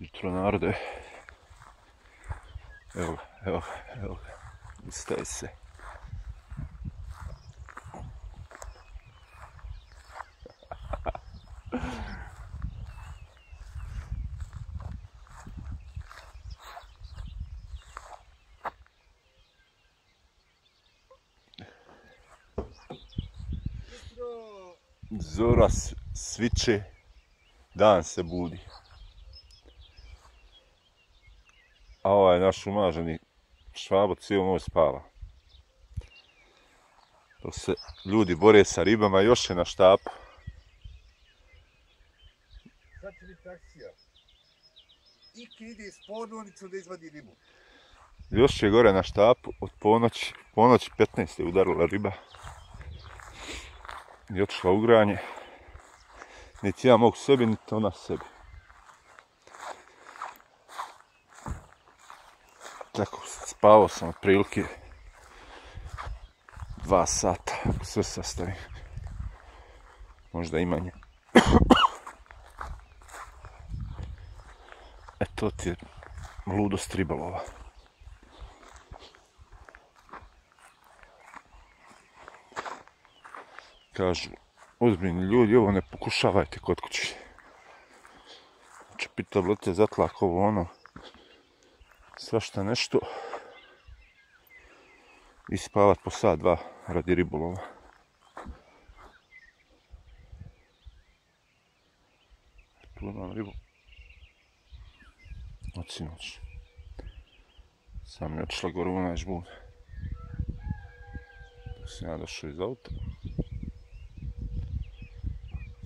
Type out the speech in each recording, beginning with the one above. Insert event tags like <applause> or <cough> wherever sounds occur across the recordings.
Jutro narode. Evo ga, evo ga, evo ga. Ustaje se. Zora sviče, dan se budi. A ovaj naš umaženi švabo cijelu noć spava. Dok se ljudi bore sa ribama, još je na štapu. Sad će biti akcija. Iki ide s podvornicom da izvadi ribu. Još je gore na štapu od ponoći, ponoći 15 je udarila riba. I otišla u granje. Niti ja mogu sebi, niti ona sebi. Tako, spavao sam otprilike dva sata, ako sve sastavim. Možda i manje. E to ti je ludost ribolova. Kažu, ozbiljni ljudi, ovo ne pokušavajte kod kuće. Znači, pita tablete zatlak, ovo ono, svašta nešto. I spavat po sat, dva, radi ribolova. Tu imam ribu. Od sinoć. Sam je otišla gore u onaj žbun. Dok sam ja došao iz auta.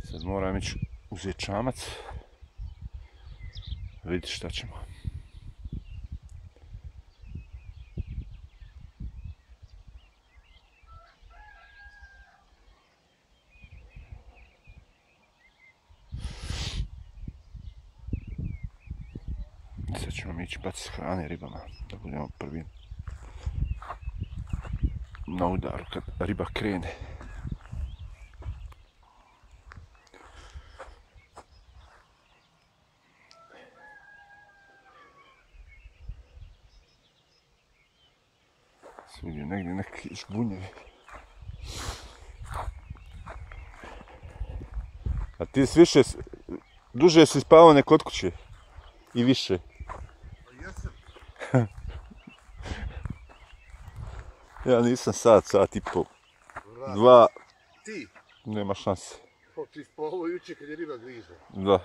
Sad moram ići uzeti čamac. Vidite šta ćemo. Sad ćemo mi ići baciti hrane ribama, da budemo prvi na udaru kad riba krene. Svugdje negdje neki žbunjevi. A ti si više, duže si spavao nek od kuće. I više. <laughs> Ja nisam sat, sat i pol. Dva, Ti. nema šanse. Po, ti spavao juče kad je riba griza. Da.